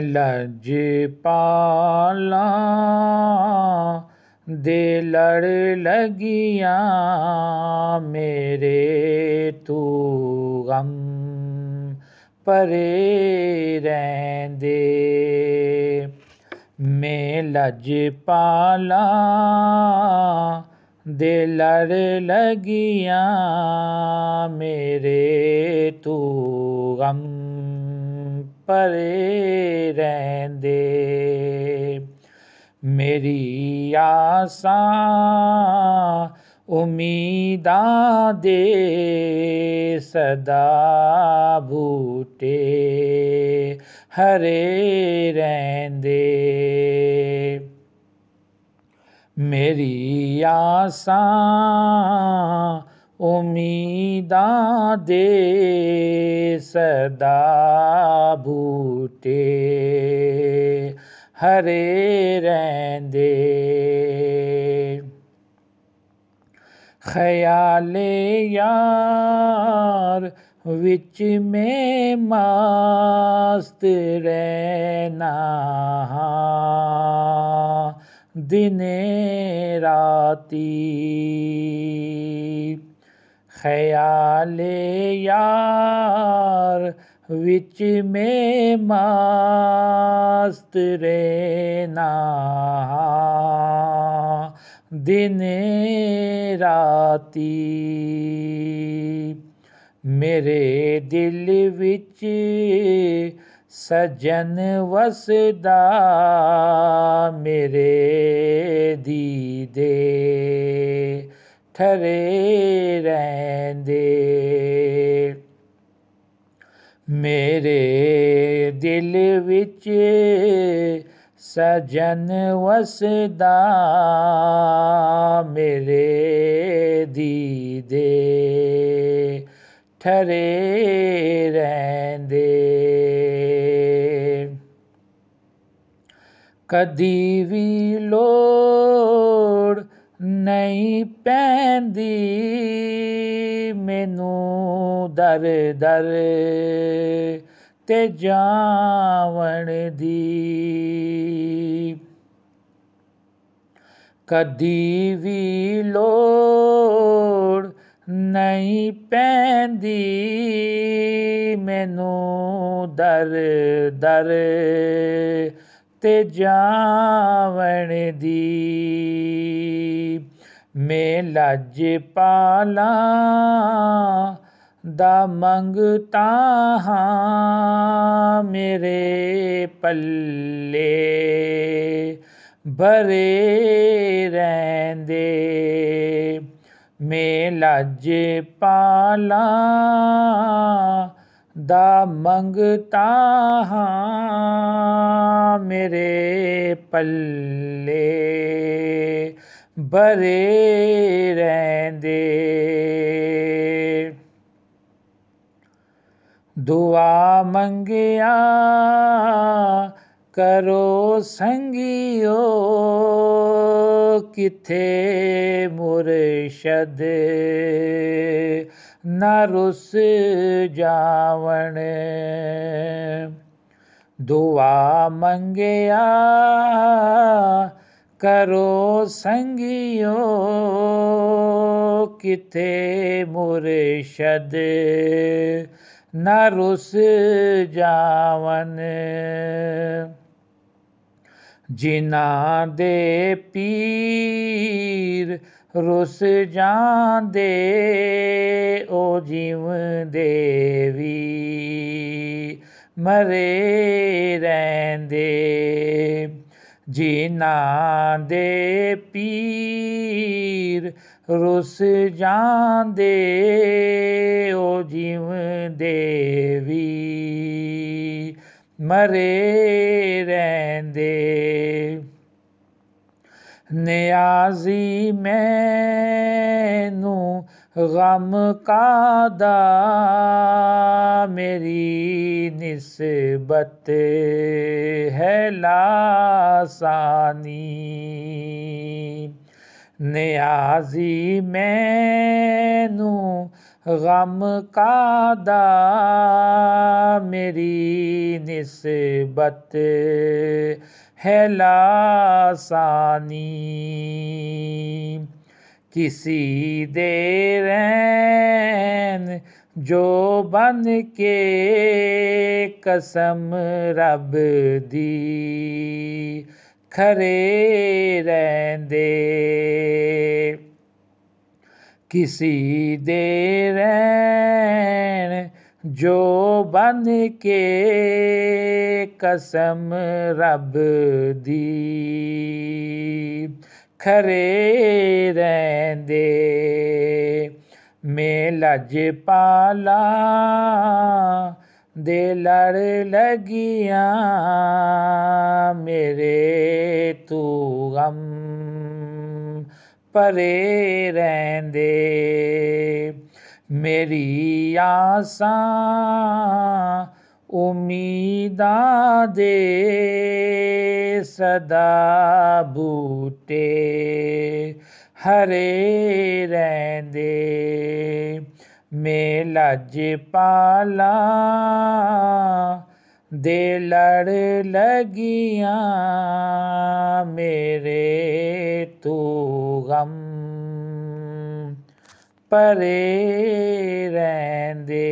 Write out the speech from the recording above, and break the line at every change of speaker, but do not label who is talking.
लज पाला दे लड़ लगिया, मेरे तू गम परे रहंदे। मैं लज पाला दे लड़ लगिया, मेरे तू गम परे रहंदे। मेरी आसा उम्मीदां दे सदा बूटे। हरे रहंदे। मेरी आसा उम्मीदां दे सदा बूटे। हरे रहंदे। ख्याले यार विच में मस्त रहना। दिने राती। ख्याले यार विच में मस्त रहना। दिन राती मेरे दिल विच सजन वसदा मेरे दीदे। ठरे रहंदे। मेरे दिल विच सजन वसदा मेरे दीदे ठरे रहंदे। कदी भी लोड़ ਨਹੀਂ ਪੈਂਦੀ ਮੈਨੂੰ ਦਰ ਦਰ ਤੇ ਜਾਵਣ ਦੀ ਕਦੀ ਵੀ ਲੋੜ ਨਹੀਂ ਪੈਂਦੀ ਮੈਨੂੰ ਦਰ ਦਰ ਤੇ ਜਾਵਣ ਦੀ। ਮੈਂ ਲੱਜ ਪਾਲਾ ਦਾ ਮੰਗਤਾ ਹਾਂ ਮੇਰੇ ਪੱਲੇ। ਭਰੇ ਰਹਿੰਦੇ। ਮੈਂ ਲੱਜ ਪਾਲਾ दा मंगता हाँ मेरे पल्ले। बरे रेंदे दुआ मंगिया करो संगियो, किथे मुरशद? न रुस जावण। दुआ मंगया, करो संगियो, किथे मुरशद? न रुस जावन ਜਿਨ੍ਹਾਂ ਦੇ ਪੀਰ ਰੁਸ ਜਾਂਦੇ ਉਹ ਜਿਉਂਦੇ ਵੀ ਮਰੇ ਰਹਿੰਦੇ ਜਿਨ੍ਹਾਂ ਦੇ ਪੀਰ ਰੁਸ ਜਾਂਦੇ ਉਹ ਜਿਉਂਦੇ ਵੀ ਮਰੇ ਰਹਿੰਦੇ ਨਿਆਜ਼ੀ ਮੈਨੂੰ ਗਮ ਕਾਦਾ ਮੇਰੀ ਨਿਸਬਤ ਹੈ ਲਾਸਾਨੀ ਨਿਆਜ਼ੀ ਮੈਨੂੰ गम का दा मेरी निस्बत है लासानी। किसी देरैन जो बन के कसम रब दी। खरे रहंदे। किसी देर जो बन के कसम रब दी। खरे रहंदे में लज पाला दे लड़ लगियाँ, मेरे तू गम। ਪਰੇ ਰਹਿੰਦੇ ਮੇਰੀ ਆਸਾਂ ਉਮੀਦਾਂ ਦੇ ਸਦਾ ਬੂਟੇ ਹਰੇ ਰਹਿੰਦੇ ਮੇ ਲੱਜ ਪਾਲਾ दे लड़ लगिया मेरे तू गम। परे रहंदे